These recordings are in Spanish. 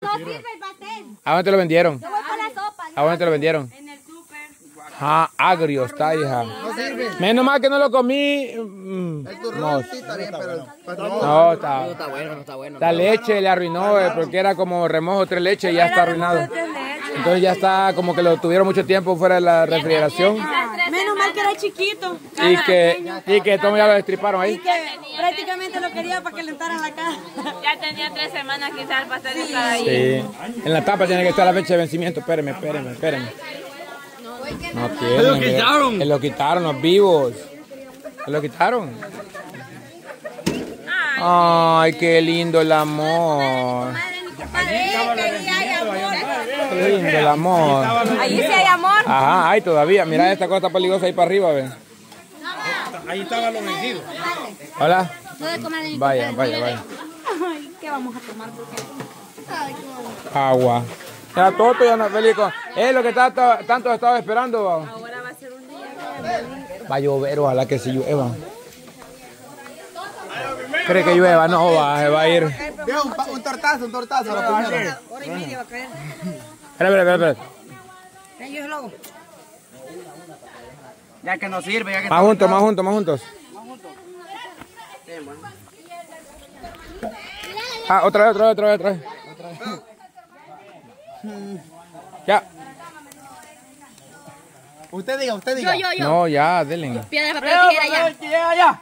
No sirve el pastel. ¿A dónde te lo vendieron? Yo voy por la sopa. ¿A dónde te lo vendieron? En el súper. Ah, agrio está, hija. Menos mal que no lo comí. mm, No, Sí, está bien, pero... no, está. Está bueno, no está bueno. La leche le arruinó eh, porque era como remojo tres leches y ya está arruinado. Entonces ya está como que lo tuvieron mucho tiempo fuera de la refrigeración era chiquito. y que, y que todo ya lo destriparon ahí. Que prácticamente lo quería para que le entraran la cara. Ya tenía tres semanas quizás el pastel estaba ahí. Sí. En la tapa tiene que estar la fecha de vencimiento. Espérenme, espérenme, espérenme. No tiene. Lo quitaron. Lo quitaron los vivos. Se lo quitaron. Ay, qué lindo el amor. Lindo el amor. Ahí sí hay amor. Ajá, hay todavía. Mira esta cosa peligrosa ahí para arriba, ve. Ahí estaban los vencidos. Hola. Vaya, vaya, vaya. ¿Qué vamos a tomar? Agua. Ya Toto ya no feliz con... Es lo que tanto, tanto estaba esperando. va. Ahora va a ser un día. Va a llover, ojalá que sí llueva. ¿Cree que llueva? No, va, se va a ir. Veo un, un tortazo, un tortazo. a la primera. Hora y media va a caer. espera, espera. espera. Lo hago. Ya que no sirve, ya que Más juntos, más juntos, más juntos. Ah, otra vez, otra vez, otra vez, otra vez. Ya. Usted diga, usted diga. Yo, yo, yo. No, ya, denle. Piedra, papel, tijera ya.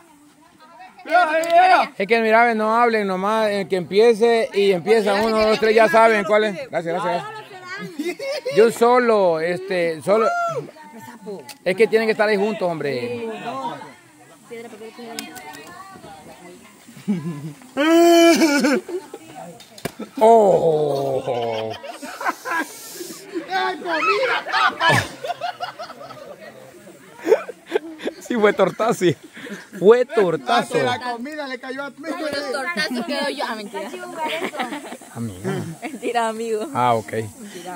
Es que mira, no hablen nomás, el que empiece y empieza uno, dos, tres, ya saben cuál es. Gracias, gracias. Yo solo, este, solo. Es que tienen que estar ahí juntos, hombre. Oh. Sí, fue tortazo. Sí. Fue tortazo. La comida le cayó a mí. Los tortazos quedo yo. Ah, mentira. Amiga. Mentira, amigo. Ah, ok.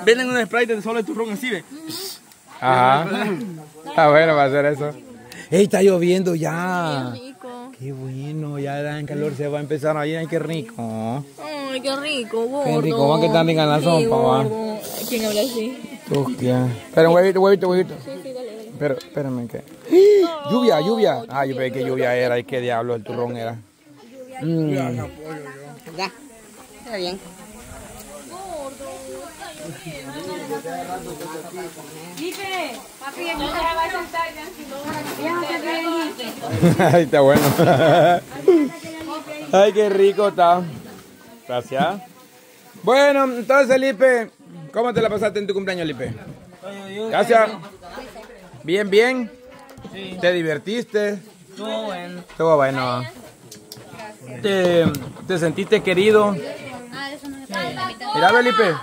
Venden un spray de solo de turrón así, ve. Ajá. Está bueno para hacer eso. ¡Ey, está lloviendo ya! Rico. ¡Qué bueno! Ya da en calor, se va a empezar ahí. ¡Ay, qué rico! Ay, qué rico, gordo. Qué rico, va que tan rica la Sí, sopa, va. ¿Quién habla así? Hostia. Espera, un huevito, huevito, huevito. Pero, espérame, ¿qué? ¡Lluvia, lluvia! Ah, yo pensé que lluvia era. ¿Y qué diablo el turrón era? Mm. Ya. Está bien. Ay, está bueno. Ay, qué rico está. Gracias. Bueno, entonces, Lipe, ¿cómo te la pasaste en tu cumpleaños, Lipe? Gracias. Bien, bien. ¿Te divertiste? Estuvo bueno. Estuvo bueno. ¿Te, te sentiste querido? Mira, Felipe.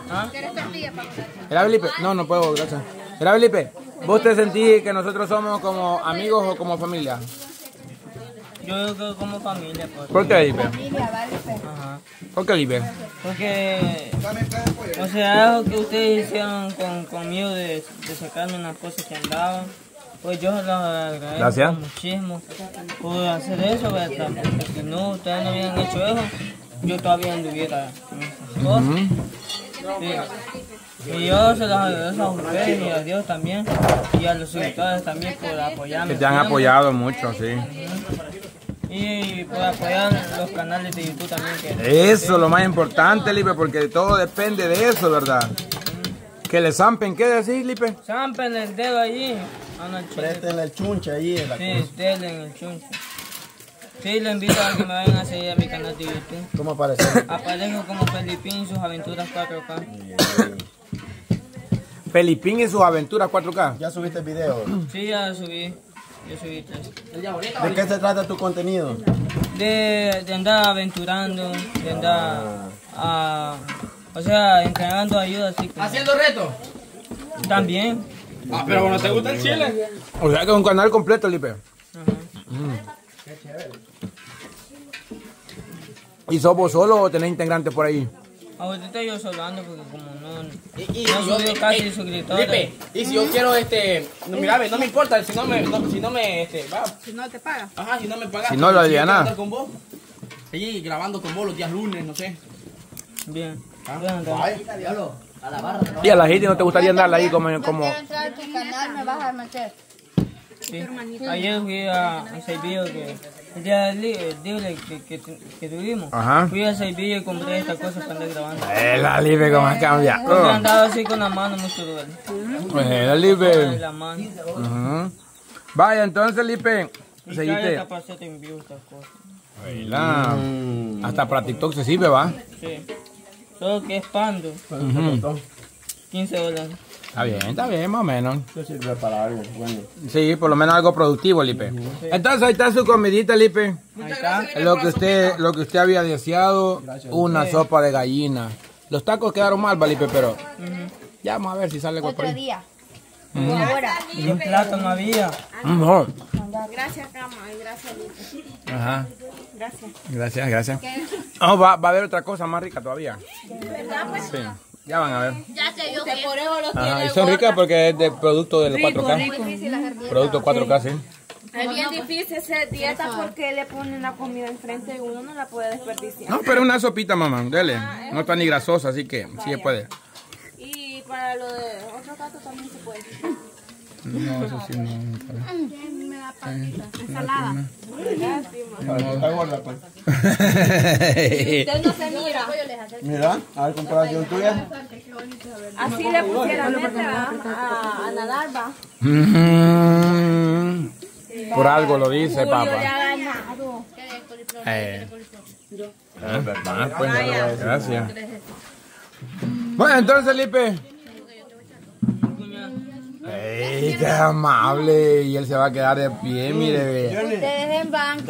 Mira, Felipe. No, no puedo, gracias. Mira, Felipe. ¿Vos te sentís que nosotros somos como amigos o como familia? Yo como familia, pues. ¿Por qué, Felipe? Ajá. ¿Por qué, Felipe? Porque, o sea, algo que ustedes hicieron con, conmigo de, de sacarme unas cosas que andaban, pues yo los agradezco Gracias. muchísimo por hacer eso, ¿verdad? Porque si no, ustedes no hubieran hecho eso, yo todavía anduviera con esas cosas. Sí. Y yo se los agradezco a ustedes y a Dios también, y a los suscriptores también por apoyarme. Que te han apoyado mucho, sí. Y por apoyar los canales de YouTube también. Que, Eso, lo más importante, Lipe, porque todo depende de eso, ¿verdad? Que le zampen, ¿qué decís, Lipe? Zampen el dedo allí. Ah, no, el chile. Préstenle el chunche ahí. en la Sí, denle en el chunche. Sí, le invito a que me vayan a seguir a mi canal de YouTube. ¿Cómo aparece? Aparezco como Felipín, sus aventuras 4K. Felipín y sus aventuras 4K. ¿Ya subiste el video? Sí, ya subí. Yo. ¿De qué se trata tu contenido? De, de andar aventurando, de andar a, o sea, entregando ayuda así como- Haciendo reto. También. Ah, pero bueno, ¿te gusta el chile? O sea que es un canal completo, Lipe. ¿Y sos vos solo o tenés integrantes por ahí? Ahorita yo solo ando porque como no, Y, y no yo- subió casi eh, y si yo quiero este, no, mira, ve, no me importa, si no me, no, si no me, este, va, Si no te paga. ajá, si no me pagas. Si no lo quiero andar con vos, allí grabando con vos los días lunes, no sé. Bien. Voy a andar. Y a la gente no te gustaría andarla ahí como... como... entrar a tu canal, me vas a meter. Sí. Ayer fui a, a Saibillo que el día libre que, que, que tuvimos. Ajá. Fui a Saibillo y compré esta cosa para andar grabando. Eh, la Lipe cómo ha cambiado. Porque andaba así con la mano mucho duele. Eh, la Lipe. La mano. Vaya, entonces Lipe, seguiste. estas cosas. Baila. Hasta para TikTok se sirve, va. Sí. Solo que es pando. Ujú. 15 dólares. Está bien, está bien, más o menos. Eso sirve para algo. Bueno. Sí, por lo menos algo productivo, Lipe. Entonces ahí está su comidita, Lipe. Ahí está. Lo que usted, lo que usted había deseado, una sopa de gallina. Los tacos quedaron mal, va, Lipe, pero ya vamos a ver si sale algo por Otro ahí. día. Mm. Ahora. Y en plato no había. Mejor. Gracias, cama. Gracias, Lito. Ajá. Gracias. Gracias, gracias. Oh, va, va a haber otra cosa más rica todavía. Sí, ya van a ver. Ya sé, yo que Por eso los Ajá, y son ricas porque es de producto del 4K. Producto 4K, sí. Es bien difícil hacer dieta porque le ponen la comida enfrente y uno no la puede desperdiciar. No, pero una sopita, mamá, dele. No está ni grasosa, así que sí se puede. Y para lo de otro gato también se puede. No, eso sí no. Ensalada. Está gorda, pues. Usted no se mira. Mira, a ver, comparación tuya. Así le pusiera mente ¿va? a, a nadar, va. Por algo lo dice, Julio papá. Eh. Ah, pues, gracias. Bueno, entonces, Lipe. ¡Ey, qué amable! Y él se va a quedar de pie, mire, Ustedes en banco.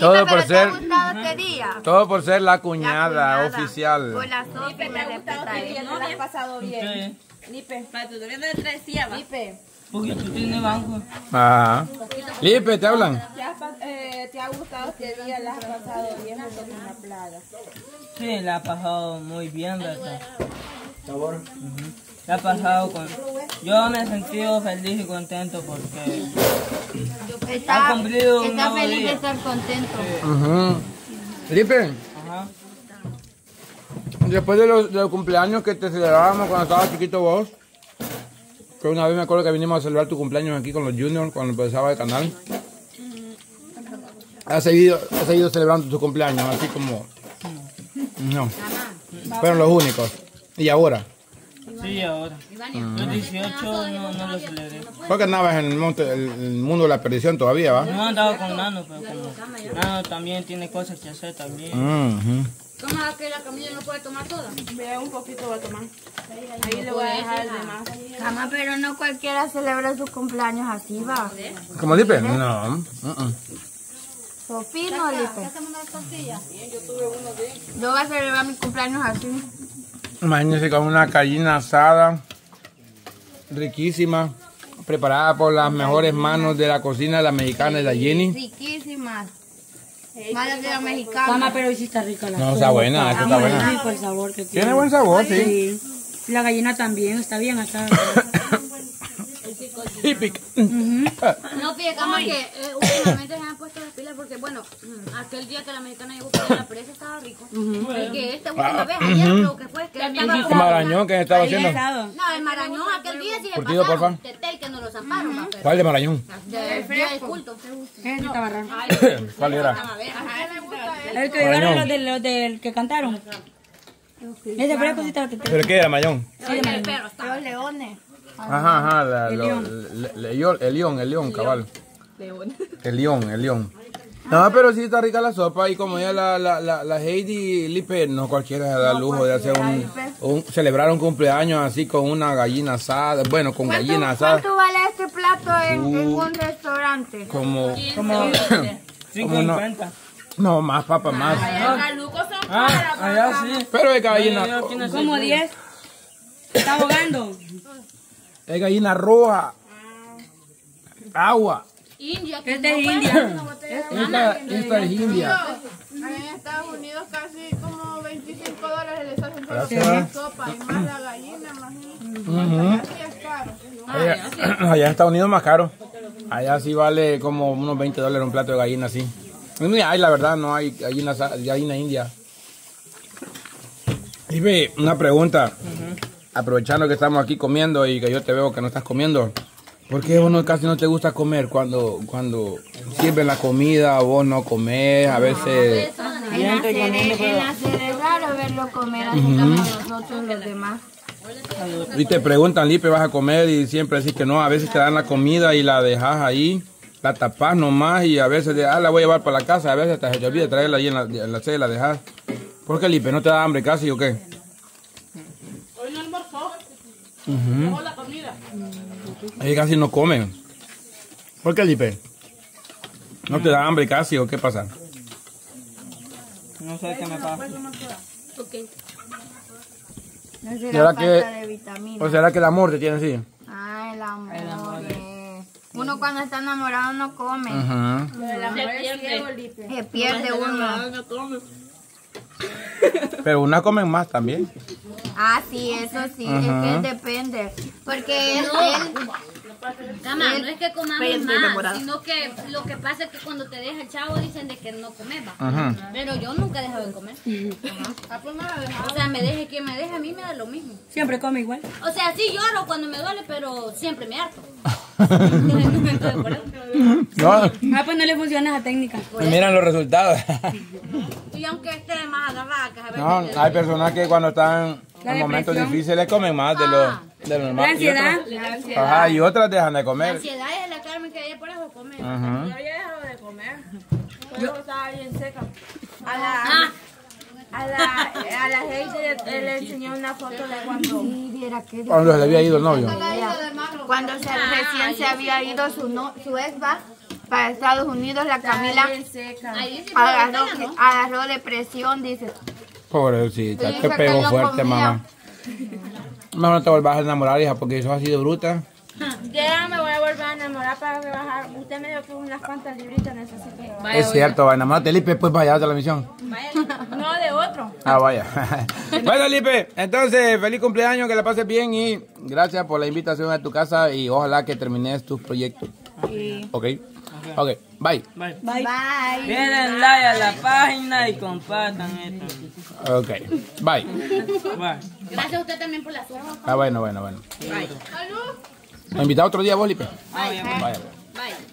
Todo por ¿Pero te ha ser, gustado este día? todo por ser la La cuñada oficial. Por la sopa y Lipe, me ¿te ha gustado que ella. no le has pasado bien? Lipe. Para tu de tres días. Lipe. Porque tú tienes banco. Ajá. Lipe, ¿te hablan? ¿Te, has pas- eh, ¿Te ha gustado este día? ¿La has pasado bien porque es una plaga? Sí, la ha pasado muy bien, ¿verdad? Sabor. La ha pasado con... Yo me he sentido feliz y contento porque... Está, Ha cumplido un está nuevo feliz de estar contento. Lipe, Ajá. después de los, de los cumpleaños que te celebrábamos cuando estabas chiquito vos, que una vez me acuerdo que vinimos a celebrar tu cumpleaños aquí con los juniors cuando empezaba el canal. Has seguido, has seguido celebrando tu cumpleaños, así como... No. Fueron los únicos. ¿Y ahora? Sí, ahora. Los 18 no, no lo celebré. Porque andabas en el, monte, el, el mundo de la perdición todavía, ¿va? No he andado con Nano, pero como Nano también tiene cosas que hacer también. Ujú. ¿Cómo es que la camilla no puede tomar toda? Ve un poquito va a tomar. Ahí le voy a dejar el demás. Jamás, pero no cualquiera celebra sus cumpleaños así, va. ¿Cómo Lipe? No. uh-uh. Sofía no, Lipe. Yo voy a celebrar mis cumpleaños así. Imagínense con una gallina asada, riquísima, preparada por las mejores manos de la cocina de la mexicana de la Jenny. Riquísimas. Malas de la mexicana. Mamá, pero sí está rica la No, está buena, esta está Muy buena. rico el sabor que tiene. Tiene buen sabor, sí. Sí. La gallina también está bien asada. Típica. No, fíjate, cama que eh, últimamente se han puesto pilas porque, bueno, mm, aquel día que la mexicana llegó con la presa estaba rico. Y que esta última vez, ayer creo que fue, que estaba ¿El marañón que estaba haciendo? No, el marañón aquel día sí Curtido, pasaron. Tetel que no lo zamparon, va, pero ¿Cuál de marañón? día del culto. Sí raro. ¿Cuál era? Ajá. El que llegaron los del, los del que cantaron. Ese fue cosita de Tete. ¿Pero qué era, mayón? El perro. Los leones. Ajá, ajá, la- lo- le- le- león, el león, el león. El león, el león. No, pero sí está rica la sopa y como ya la, la, la, la Heidi Lipe, no cualquiera se da lujo de hacer un, un- celebrar un cumpleaños así con una gallina asada, bueno, con gallina asada, ¿Cuánto vale este plato en, en un restaurante? como, Como 5.50. no, más papa, más. Ah, allá sí. Pero es gallina, Como bolsas. 10. Está ahogando. es gallina roja, agua, India, que Este es India. esta, esta es India. En Estados Unidos casi como 25 dólares les hacen por Gracias. sopa y más la gallina. Aquí es caro. Allá, allá en Estados Unidos es más caro. Allá sí vale como unos 20 dólares un plato de gallina así. No hay, la verdad, no hay gallina, gallina india. Ve, una pregunta. Aprovechando que estamos aquí comiendo y que yo te veo que no estás comiendo. ¿Por qué vos no, casi no te gusta comer cuando, cuando sirven la comida o vos no comés? A veces... En hacer, en hacer es raro verlo comer así como nosotros los demás. Y te preguntan, Lipe, ¿vas a comer? Y siempre decís que no. A veces te dan la comida y la dejas ahí. La tapas nomás y a veces, de, ah, la voy a llevar para la casa. A veces te, te olvidas traerla ahí en la, en la sede y la dejas. ¿Por qué, Lipe? ¿No te da hambre casi o qué? No. Ujú. Dejó la comida. Ahí casi no comen. ¿Por qué, Lipe? ¿No te da hambre casi o qué pasa? No sé qué me pasa. No ¿Y será de vitamina. ¿O será que el amor te tiene así? Ah, el amor. eh. Uno cuando está enamorado no come. Ujú. El amor es ciego, Lipe. Se pierde uno. Pero unas comen más también. Ah, sí, eso sí, Ajá. es que depende. Porque él, él Cama, no es que comamos más, sino que lo que pasa es que cuando te deja el chavo dicen de que no comes. Pero yo nunca he dejado de comer. Ajá. O sea, me deje quien me deje, a mí me da lo mismo. Siempre come igual. O sea, sí lloro cuando me duele, pero siempre me harto. No, Ah, pues no le funciona esa técnica. y miran los resultados. Y aunque esté más agarrada, que a veces No, hay personas que cuando están La en momentos depresión. difíciles comen más de lo, de lo La normal. Y ansiedad. otras- Ajá, y otras dejan de La comer. ansiedad es la Carmen que ella por eso come. Yo había dejado de comer. Yo estaba bien seca. A la, Ah, a la, a la Heidi le, le enseñó una foto de cuando. sí, viera que Cuando se le había ido el novio. cuando se, recién se había ido su, no, su ex va para Estados Unidos, la Camila agarró, agarró depresión, dice. Pobrecita, te pegó fuerte, mamá. Mejor no te vuelvas a enamorar, hija, porque sos así de bruta. Ya a a enamorar para rebajar. Usted me dio que unas cuantas libritas necesito. Es cierto, va, enamorate, Lipe, pues vaya a la misión. No, de otro. Ah, vaya. bueno, Lipe, entonces, feliz cumpleaños, que la pases bien y gracias por la invitación a tu casa y ojalá que termines tus proyectos. Ok. Ok, bye. Bye. Bye. Bye. Denle like a la página y compartan esto. Ok, bye. Bye. Gracias a usted también por la suerte. Ah, bueno, bueno, bueno. ¿Me invita otro día vos, Lipe? Bien. Vaya. Bye.